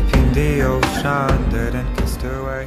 deep in the ocean, didn't cast away.